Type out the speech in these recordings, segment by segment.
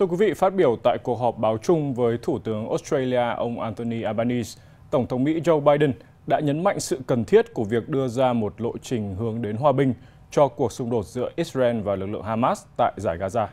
Thưa quý vị, phát biểu tại cuộc họp báo chung với Thủ tướng Australia ông Anthony Albanese, Tổng thống Mỹ Joe Biden đã nhấn mạnh sự cần thiết của việc đưa ra một lộ trình hướng đến hòa bình cho cuộc xung đột giữa Israel và lực lượng Hamas tại giải Gaza.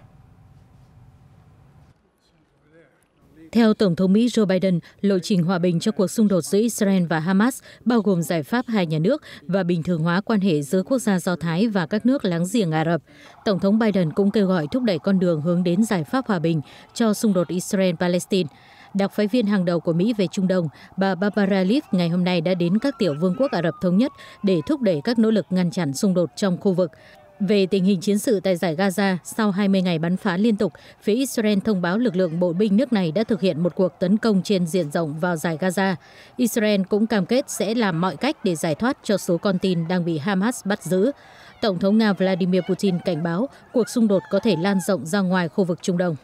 Theo Tổng thống Mỹ Joe Biden, lộ trình hòa bình cho cuộc xung đột giữa Israel và Hamas bao gồm giải pháp hai nhà nước và bình thường hóa quan hệ giữa quốc gia Do Thái và các nước láng giềng Ả Rập. Tổng thống Biden cũng kêu gọi thúc đẩy con đường hướng đến giải pháp hòa bình cho xung đột Israel-Palestine. Đặc phái viên hàng đầu của Mỹ về Trung Đông, bà Barbara Leaf ngày hôm nay đã đến các tiểu vương quốc Ả Rập Thống Nhất để thúc đẩy các nỗ lực ngăn chặn xung đột trong khu vực. Về tình hình chiến sự tại giải Gaza, sau 20 ngày bắn phá liên tục, phía Israel thông báo lực lượng bộ binh nước này đã thực hiện một cuộc tấn công trên diện rộng vào giải Gaza. Israel cũng cam kết sẽ làm mọi cách để giải thoát cho số con tin đang bị Hamas bắt giữ. Tổng thống Nga Vladimir Putin cảnh báo cuộc xung đột có thể lan rộng ra ngoài khu vực Trung Đông.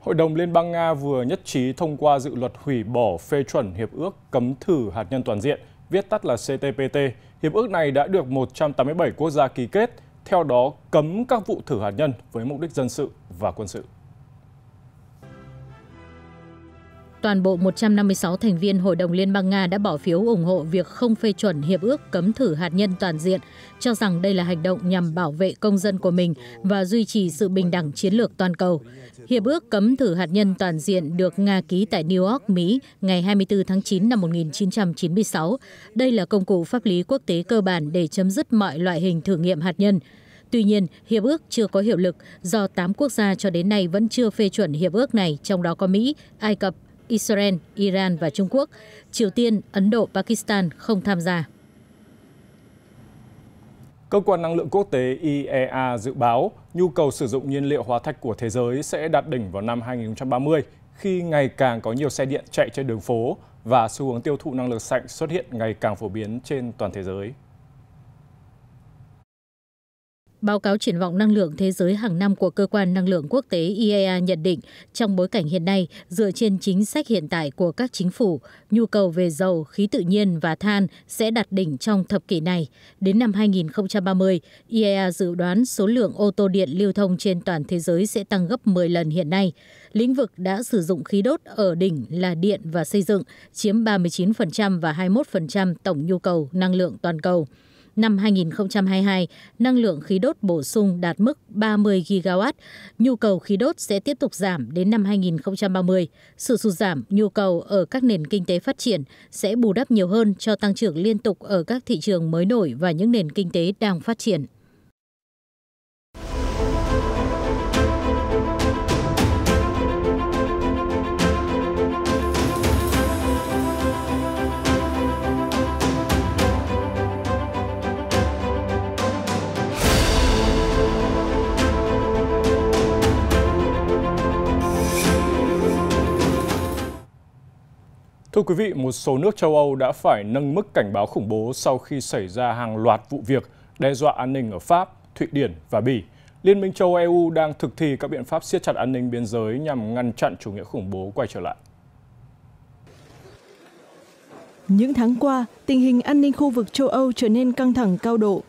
Hội đồng Liên bang Nga vừa nhất trí thông qua dự luật hủy bỏ phê chuẩn hiệp ước cấm thử hạt nhân toàn diện, viết tắt là CTPT. Hiệp ước này đã được 187 quốc gia ký kết, theo đó cấm các vụ thử hạt nhân với mục đích dân sự và quân sự. Toàn bộ 156 thành viên Hội đồng Liên bang Nga đã bỏ phiếu ủng hộ việc không phê chuẩn hiệp ước cấm thử hạt nhân toàn diện, cho rằng đây là hành động nhằm bảo vệ công dân của mình và duy trì sự bình đẳng chiến lược toàn cầu. Hiệp ước cấm thử hạt nhân toàn diện được Nga ký tại New York, Mỹ ngày 24 tháng 9 năm 1996. Đây là công cụ pháp lý quốc tế cơ bản để chấm dứt mọi loại hình thử nghiệm hạt nhân. Tuy nhiên, hiệp ước chưa có hiệu lực do 8 quốc gia cho đến nay vẫn chưa phê chuẩn hiệp ước này, trong đó có Mỹ, Ai Cập, Israel, Iran và Trung Quốc. Triều Tiên, Ấn Độ, Pakistan không tham gia. Cơ quan năng lượng quốc tế IEA dự báo nhu cầu sử dụng nhiên liệu hóa thạch của thế giới sẽ đạt đỉnh vào năm 2030 khi ngày càng có nhiều xe điện chạy trên đường phố và xu hướng tiêu thụ năng lượng sạch xuất hiện ngày càng phổ biến trên toàn thế giới. Báo cáo triển vọng năng lượng thế giới hàng năm của Cơ quan Năng lượng Quốc tế IEA nhận định trong bối cảnh hiện nay, dựa trên chính sách hiện tại của các chính phủ, nhu cầu về dầu, khí tự nhiên và than sẽ đạt đỉnh trong thập kỷ này. Đến năm 2030, IEA dự đoán số lượng ô tô điện lưu thông trên toàn thế giới sẽ tăng gấp 10 lần hiện nay. Lĩnh vực đã sử dụng khí đốt ở đỉnh là điện và xây dựng, chiếm 39% và 21% tổng nhu cầu năng lượng toàn cầu. Năm 2022, năng lượng khí đốt bổ sung đạt mức 30 gigawatt. Nhu cầu khí đốt sẽ tiếp tục giảm đến năm 2030. Sự sụt giảm nhu cầu ở các nền kinh tế phát triển sẽ bù đắp nhiều hơn cho tăng trưởng liên tục ở các thị trường mới nổi và những nền kinh tế đang phát triển. Thưa quý vị, một số nước châu Âu đã phải nâng mức cảnh báo khủng bố sau khi xảy ra hàng loạt vụ việc đe dọa an ninh ở Pháp, Thụy Điển và Bỉ. Liên minh châu Âu EU đang thực thi các biện pháp siết chặt an ninh biên giới nhằm ngăn chặn chủ nghĩa khủng bố quay trở lại. Những tháng qua, tình hình an ninh khu vực châu Âu trở nên căng thẳng cao độ.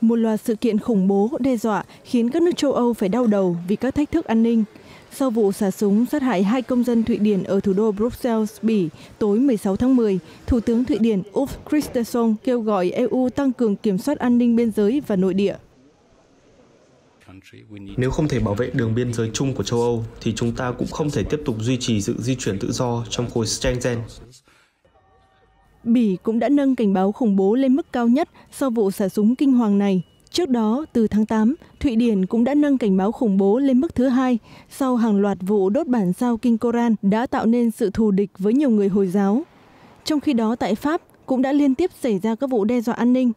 Một loạt sự kiện khủng bố đe dọa khiến các nước châu Âu phải đau đầu vì các thách thức an ninh – sau vụ xả súng sát hại hai công dân Thụy Điển ở thủ đô Brussels, Bỉ tối 16 tháng 10, Thủ tướng Thụy Điển Ulf Kristersson kêu gọi EU tăng cường kiểm soát an ninh biên giới và nội địa. Nếu không thể bảo vệ đường biên giới chung của châu Âu, thì chúng ta cũng không thể tiếp tục duy trì sự di chuyển tự do trong khối Schengen. Bỉ cũng đã nâng cảnh báo khủng bố lên mức cao nhất sau vụ xả súng kinh hoàng này. Trước đó, từ tháng 8, Thụy Điển cũng đã nâng cảnh báo khủng bố lên mức thứ hai sau hàng loạt vụ đốt bản sao kinh Koran đã tạo nên sự thù địch với nhiều người Hồi giáo. Trong khi đó tại Pháp cũng đã liên tiếp xảy ra các vụ đe dọa an ninh.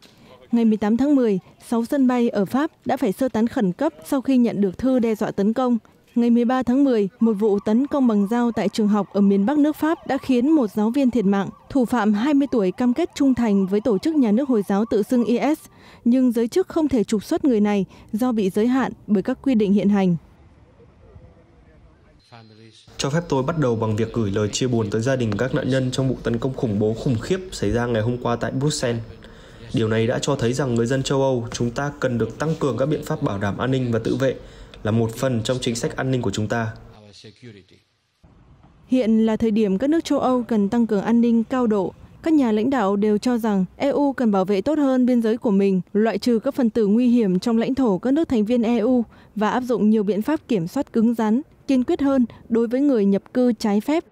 Ngày 18 tháng 10, 6 sân bay ở Pháp đã phải sơ tán khẩn cấp sau khi nhận được thư đe dọa tấn công. Ngày 13 tháng 10, một vụ tấn công bằng dao tại trường học ở miền Bắc nước Pháp đã khiến một giáo viên thiệt mạng. Thủ phạm 20 tuổi cam kết trung thành với tổ chức nhà nước Hồi giáo tự xưng IS, nhưng giới chức không thể trục xuất người này do bị giới hạn bởi các quy định hiện hành. Cho phép tôi bắt đầu bằng việc gửi lời chia buồn tới gia đình các nạn nhân trong vụ tấn công khủng bố khủng khiếp xảy ra ngày hôm qua tại Bruxelles. Điều này đã cho thấy rằng người dân châu Âu chúng ta cần được tăng cường các biện pháp bảo đảm an ninh và tự vệ là một phần trong chính sách an ninh của chúng ta. Hiện là thời điểm các nước châu Âu cần tăng cường an ninh cao độ. Các nhà lãnh đạo đều cho rằng EU cần bảo vệ tốt hơn biên giới của mình, loại trừ các phần tử nguy hiểm trong lãnh thổ các nước thành viên EU và áp dụng nhiều biện pháp kiểm soát cứng rắn, kiên quyết hơn đối với người nhập cư trái phép.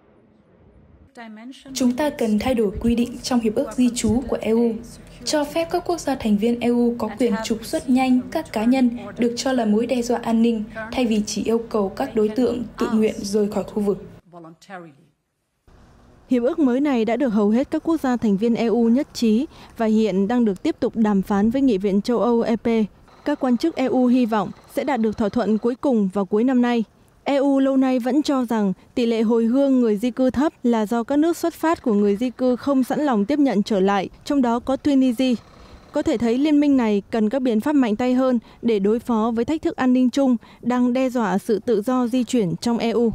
Chúng ta cần thay đổi quy định trong hiệp ước di trú của EU, cho phép các quốc gia thành viên EU có quyền trục xuất nhanh các cá nhân được cho là mối đe dọa an ninh thay vì chỉ yêu cầu các đối tượng tự nguyện rời khỏi khu vực. Hiệp ước mới này đã được hầu hết các quốc gia thành viên EU nhất trí và hiện đang được tiếp tục đàm phán với Nghị viện châu Âu EP. Các quan chức EU hy vọng sẽ đạt được thỏa thuận cuối cùng vào cuối năm nay. EU lâu nay vẫn cho rằng tỷ lệ hồi hương người di cư thấp là do các nước xuất phát của người di cư không sẵn lòng tiếp nhận trở lại, trong đó có Tunisia. Có thể thấy liên minh này cần các biện pháp mạnh tay hơn để đối phó với thách thức an ninh chung đang đe dọa sự tự do di chuyển trong EU.